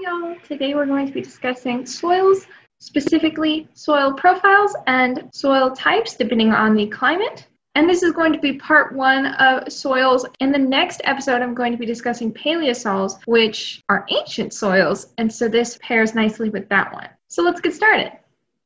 y'all. Today we're going to be discussing soils, specifically soil profiles and soil types depending on the climate. And this is going to be part one of soils. In the next episode, I'm going to be discussing paleosols, which are ancient soils. And so this pairs nicely with that one. So let's get started.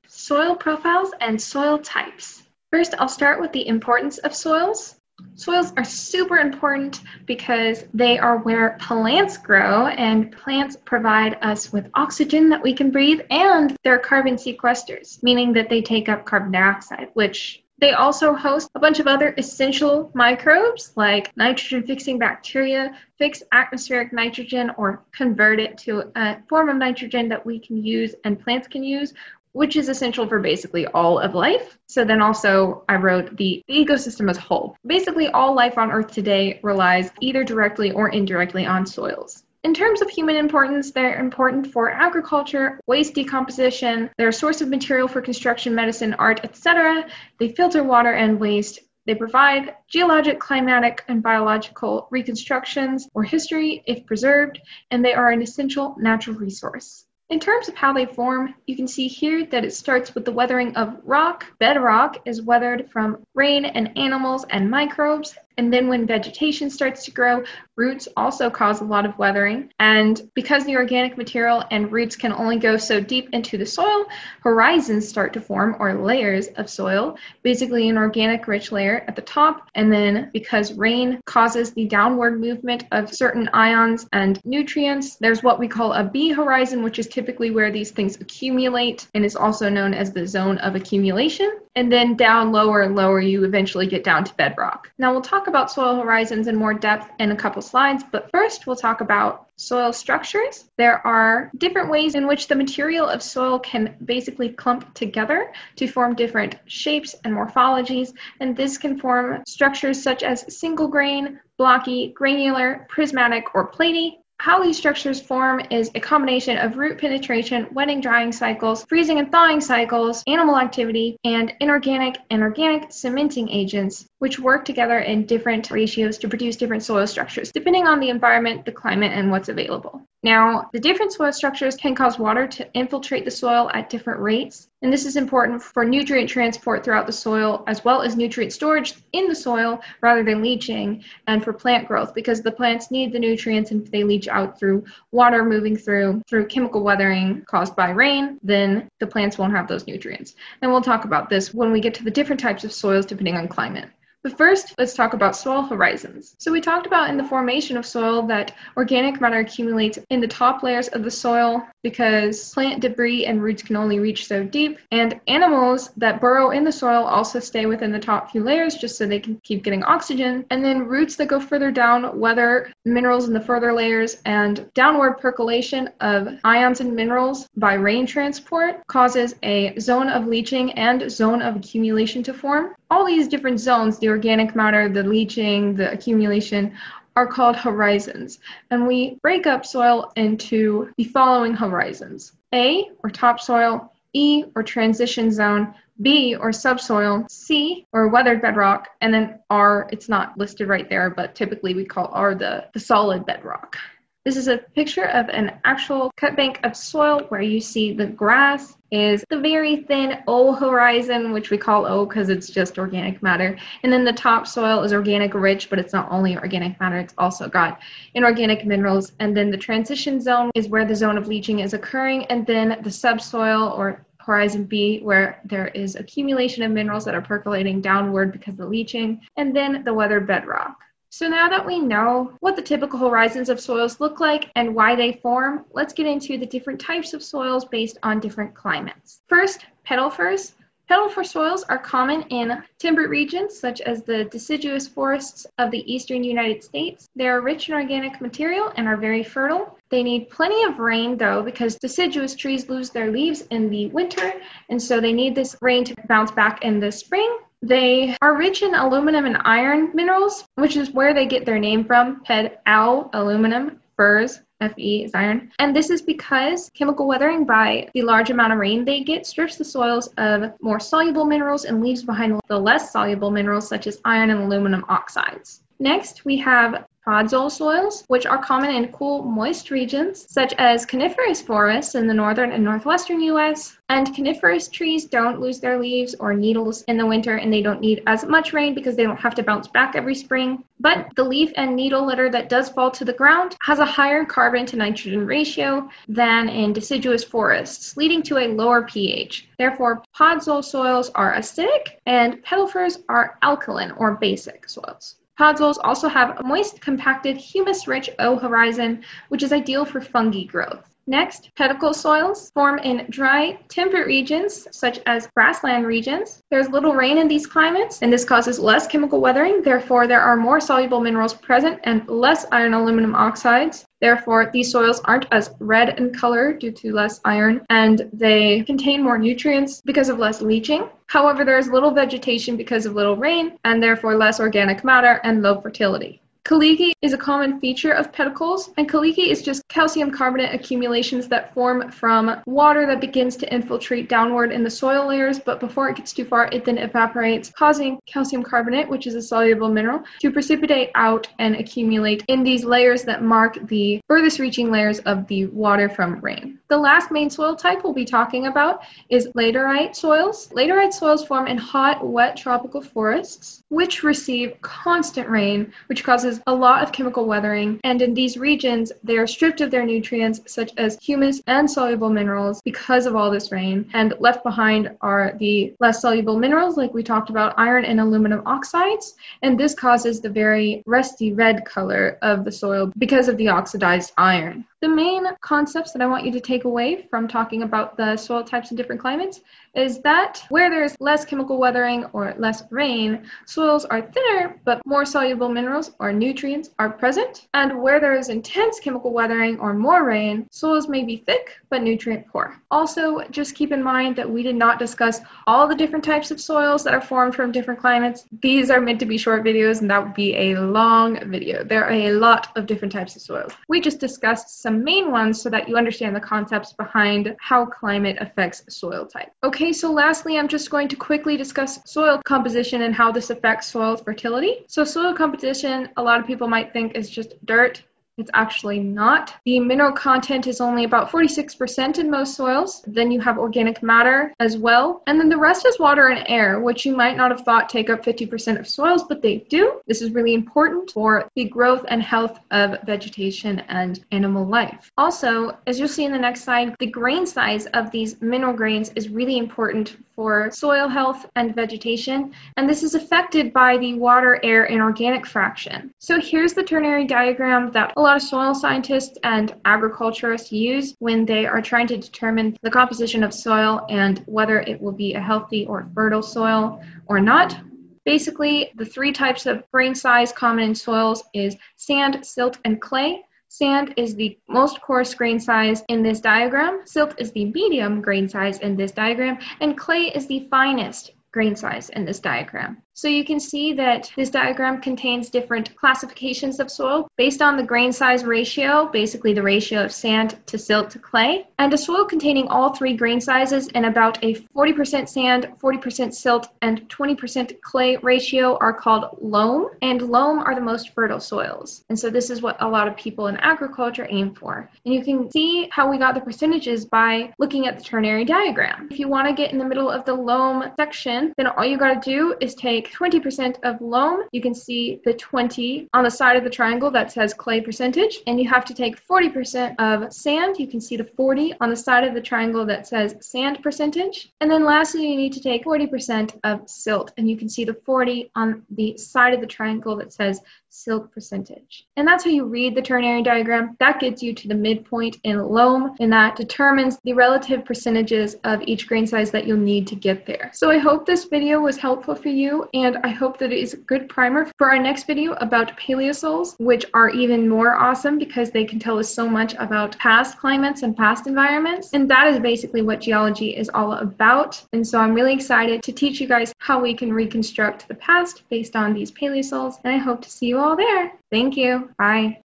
Soil profiles and soil types. First, I'll start with the importance of soils. Soils are super important because they are where plants grow, and plants provide us with oxygen that we can breathe, and they're carbon sequesters, meaning that they take up carbon dioxide, which they also host a bunch of other essential microbes like nitrogen fixing bacteria, fix atmospheric nitrogen, or convert it to a form of nitrogen that we can use and plants can use, which is essential for basically all of life. So then also I wrote the ecosystem as a whole. Basically all life on earth today relies either directly or indirectly on soils. In terms of human importance, they're important for agriculture, waste decomposition, they're a source of material for construction, medicine, art, etc. They filter water and waste. They provide geologic, climatic, and biological reconstructions or history if preserved, and they are an essential natural resource. In terms of how they form, you can see here that it starts with the weathering of rock. Bedrock is weathered from rain and animals and microbes. And then when vegetation starts to grow, roots also cause a lot of weathering. And because the organic material and roots can only go so deep into the soil, horizons start to form, or layers of soil, basically an organic rich layer at the top. And then because rain causes the downward movement of certain ions and nutrients, there's what we call a B horizon, which is typically where these things accumulate and is also known as the zone of accumulation. And then down lower and lower, you eventually get down to bedrock. Now we'll talk about soil horizons in more depth in a couple slides, but first we'll talk about soil structures. There are different ways in which the material of soil can basically clump together to form different shapes and morphologies, and this can form structures such as single grain, blocky, granular, prismatic, or platy, how these structures form is a combination of root penetration, wetting drying cycles, freezing and thawing cycles, animal activity, and inorganic and organic cementing agents, which work together in different ratios to produce different soil structures, depending on the environment, the climate, and what's available. Now, the different soil structures can cause water to infiltrate the soil at different rates, and this is important for nutrient transport throughout the soil as well as nutrient storage in the soil rather than leaching, and for plant growth because the plants need the nutrients and if they leach out through water moving through through chemical weathering caused by rain, then the plants won't have those nutrients. And we'll talk about this when we get to the different types of soils depending on climate. But first, let's talk about soil horizons. So we talked about in the formation of soil that organic matter accumulates in the top layers of the soil because plant debris and roots can only reach so deep. And animals that burrow in the soil also stay within the top few layers just so they can keep getting oxygen. And then roots that go further down weather minerals in the further layers and downward percolation of ions and minerals by rain transport causes a zone of leaching and zone of accumulation to form all these different zones the organic matter, the leaching, the accumulation are called horizons. And we break up soil into the following horizons A, or topsoil, E, or transition zone, B, or subsoil, C, or weathered bedrock, and then R, it's not listed right there, but typically we call R the, the solid bedrock. This is a picture of an actual cut bank of soil where you see the grass is the very thin O horizon, which we call O because it's just organic matter. And then the topsoil is organic rich, but it's not only organic matter, it's also got inorganic minerals. And then the transition zone is where the zone of leaching is occurring. And then the subsoil or horizon B, where there is accumulation of minerals that are percolating downward because of the leaching. And then the weathered bedrock. So now that we know what the typical horizons of soils look like and why they form, let's get into the different types of soils based on different climates. First, pedalfers. Pedalfer soils are common in temperate regions such as the deciduous forests of the eastern United States. They are rich in organic material and are very fertile. They need plenty of rain though because deciduous trees lose their leaves in the winter and so they need this rain to bounce back in the spring they are rich in aluminum and iron minerals, which is where they get their name from. Ped al aluminum, furs, Fe is iron. And this is because chemical weathering by the large amount of rain they get strips the soils of more soluble minerals and leaves behind the less soluble minerals such as iron and aluminum oxides. Next, we have podzol soils, which are common in cool, moist regions, such as coniferous forests in the northern and northwestern U.S. And coniferous trees don't lose their leaves or needles in the winter, and they don't need as much rain because they don't have to bounce back every spring. But the leaf and needle litter that does fall to the ground has a higher carbon to nitrogen ratio than in deciduous forests, leading to a lower pH. Therefore, podzol soils are acidic and pedalfers are alkaline or basic soils. Podzols also have a moist, compacted, humus-rich O horizon, which is ideal for fungi growth. Next, pedocal soils form in dry, temperate regions such as grassland regions. There's little rain in these climates, and this causes less chemical weathering. Therefore, there are more soluble minerals present and less iron aluminum oxides. Therefore, these soils aren't as red in color due to less iron, and they contain more nutrients because of less leaching. However, there is little vegetation because of little rain, and therefore less organic matter and low fertility. Caliche is a common feature of pedocals, and caliche is just calcium carbonate accumulations that form from water that begins to infiltrate downward in the soil layers, but before it gets too far, it then evaporates, causing calcium carbonate, which is a soluble mineral, to precipitate out and accumulate in these layers that mark the furthest reaching layers of the water from rain. The last main soil type we'll be talking about is laterite soils. Laterite soils form in hot, wet tropical forests, which receive constant rain, which causes causes a lot of chemical weathering, and in these regions, they are stripped of their nutrients such as humus and soluble minerals because of all this rain, and left behind are the less soluble minerals, like we talked about, iron and aluminum oxides, and this causes the very rusty red color of the soil because of the oxidized iron. The main concepts that I want you to take away from talking about the soil types in different climates is that where there's less chemical weathering or less rain, soils are thinner, but more soluble minerals or nutrients are present. And where there is intense chemical weathering or more rain, soils may be thick, but nutrient poor. Also, just keep in mind that we did not discuss all the different types of soils that are formed from different climates. These are meant to be short videos, and that would be a long video. There are a lot of different types of soils. We just discussed some main ones so that you understand the concepts behind how climate affects soil type. Okay, so lastly, I'm just going to quickly discuss soil composition and how this affects soil fertility. So soil composition, a lot of people might think is just dirt, it's actually not. The mineral content is only about 46% in most soils. Then you have organic matter as well. And then the rest is water and air, which you might not have thought take up 50% of soils, but they do. This is really important for the growth and health of vegetation and animal life. Also, as you'll see in the next slide, the grain size of these mineral grains is really important for soil health and vegetation, and this is affected by the water, air, and organic fraction. So here's the ternary diagram that a lot of soil scientists and agriculturists use when they are trying to determine the composition of soil and whether it will be a healthy or fertile soil or not. Basically, the three types of grain size common in soils is sand, silt, and clay. Sand is the most coarse grain size in this diagram, silt is the medium grain size in this diagram, and clay is the finest grain size in this diagram. So you can see that this diagram contains different classifications of soil based on the grain size ratio, basically the ratio of sand to silt to clay. And a soil containing all three grain sizes and about a 40% sand, 40% silt, and 20% clay ratio are called loam. And loam are the most fertile soils. And so this is what a lot of people in agriculture aim for. And you can see how we got the percentages by looking at the ternary diagram. If you want to get in the middle of the loam section, then all you got to do is take take 20% of loam, you can see the 20 on the side of the triangle that says clay percentage, and you have to take 40% of sand, you can see the 40 on the side of the triangle that says sand percentage, and then lastly you need to take 40% of silt, and you can see the 40 on the side of the triangle that says silt percentage. And that's how you read the ternary diagram. That gets you to the midpoint in loam, and that determines the relative percentages of each grain size that you'll need to get there. So I hope this video was helpful for you, and I hope that it is a good primer for our next video about paleosols, which are even more awesome because they can tell us so much about past climates and past environments. And that is basically what geology is all about. And so I'm really excited to teach you guys how we can reconstruct the past based on these paleosols, and I hope to see you all there. Thank you. Bye.